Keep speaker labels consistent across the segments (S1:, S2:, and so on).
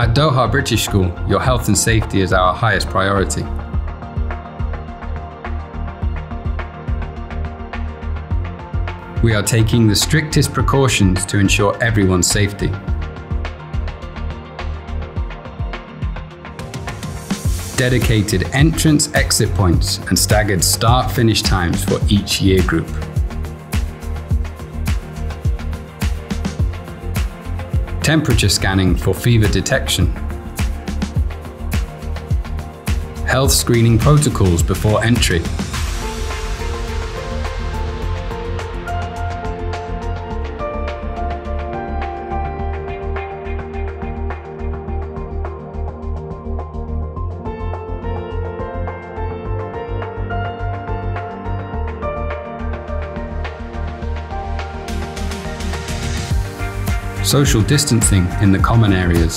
S1: At Doha British School, your health and safety is our highest priority. We are taking the strictest precautions to ensure everyone's safety. Dedicated entrance exit points and staggered start finish times for each year group. Temperature scanning for fever detection. Health screening protocols before entry social distancing in the common areas.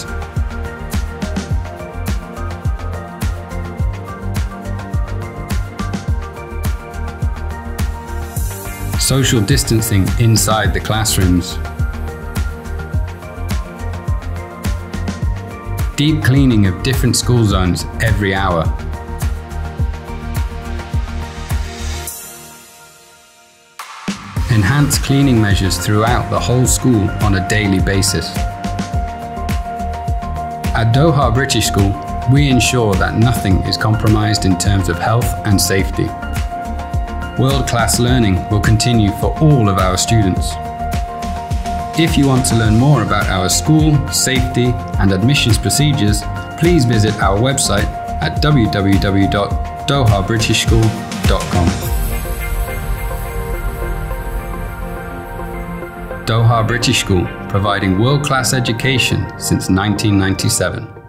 S1: Social distancing inside the classrooms. Deep cleaning of different school zones every hour. Enhance cleaning measures throughout the whole school on a daily basis. At Doha British School, we ensure that nothing is compromised in terms of health and safety. World-class learning will continue for all of our students. If you want to learn more about our school, safety and admissions procedures, please visit our website at www.dohabritishschool.com. Doha British School, providing world class education since 1997.